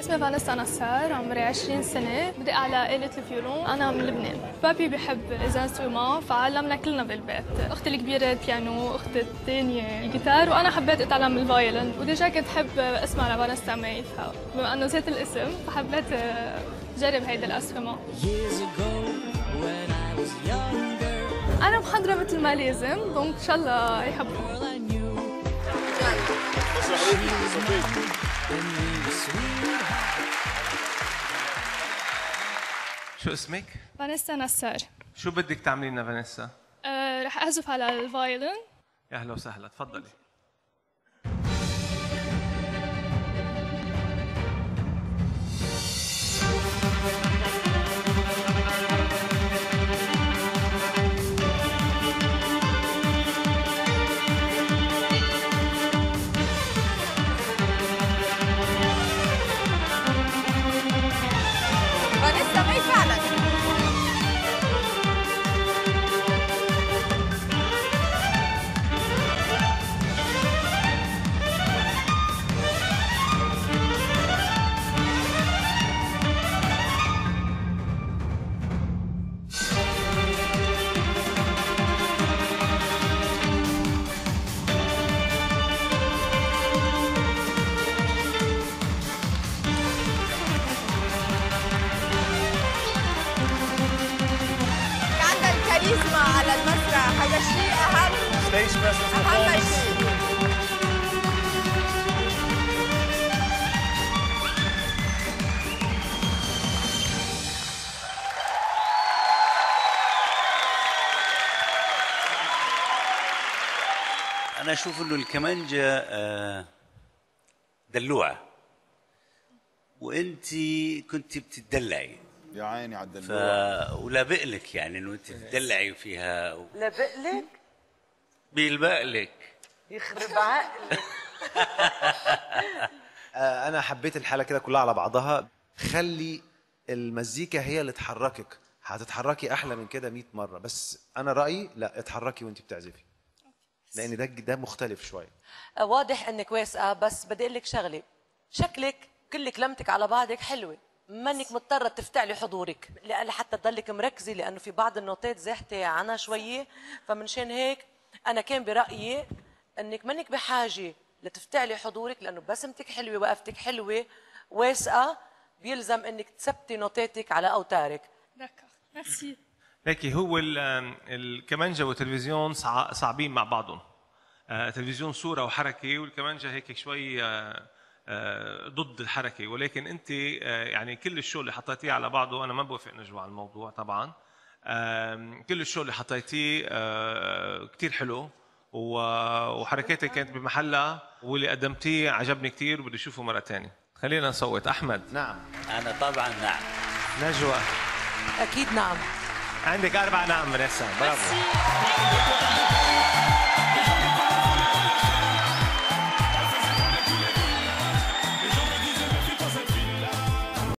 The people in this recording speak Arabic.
اسمي فانيسا نصار عمري 20 سنة. بدي على آلة ال violon أنا من لبنان. بابي بحب ال instruments فعلمنا كلنا بالبيت. أختي الكبيرة البيانو أختي الثانية الجيتار وأنا حبيت أتعلم ال violin و déjà كنت حب اسمع لفانيسا ماي بما أنه نسيت الاسم فحبيت جرب هيدا ال instrument أنا محضرة مثل ما لازم donc إن شاء الله يحبوا شو اسمك؟ فانيسا نصار شو بدك تعملي لنا فانيسا؟ أه رح أعزف على الفايولين يا أهلا وسهلا تفضلي اهم اهم شيء أنا أشوف إنه الكمانجة آه، دلوعة. وانت كنت بتدلعي. يا عيني على ف الدلوع. ولابق لك يعني إنه أنت تدلعي فيها. لبق لك؟ بيلبق لك. يخرب عقلك. آه، أنا حبيت الحالة كده كلها على بعضها. خلي المزيكا هي اللي تحركك. هتتحركي أحلى من كده 100 مرة. بس أنا رأيي لا اتحركي وأنت بتعزفي. لأن ده ده مختلف شوية. آه، واضح إنك واثقه بس بدي أقول لك شغلة. شكلك كل كلمتك على بعضك حلوة. منك مضطرة تفتعلي حضورك. لأن حتى تضلك مركزة لأنه في بعض النوتات زاحته عنها شوية. فمنشان هيك أنا كان برأيي إنك منك بحاجة لتفتعلي حضورك لأنه بسمتك حلوة وقفتك حلوة واثقه بيلزم إنك تثبتي نوتاتك على أوتارك. دكار ميرسي هيك هو ال- آم، الكمانجا والتلفزيون صع- صعبين مع بعضهم. آه، تلفزيون صورة وحركة والكمانجا هيك شوي آه، آه، ضد الحركة. ولكن أنت آه، يعني كل الشو اللي حطيتيه على بعضه أنا ما بوافق نجوى على الموضوع طبعا. كل الشو اللي حطيتيه آه، كتير حلو وحركاتك كانت بمحلها واللي قدمتيه عجبني كتير وبدي أشوفه مرة ثانية خلينا نصوت. أحمد. نعم. أنا طبعا نعم. نجوى. أكيد نعم. عندك أربع نعم فانيسا برافو.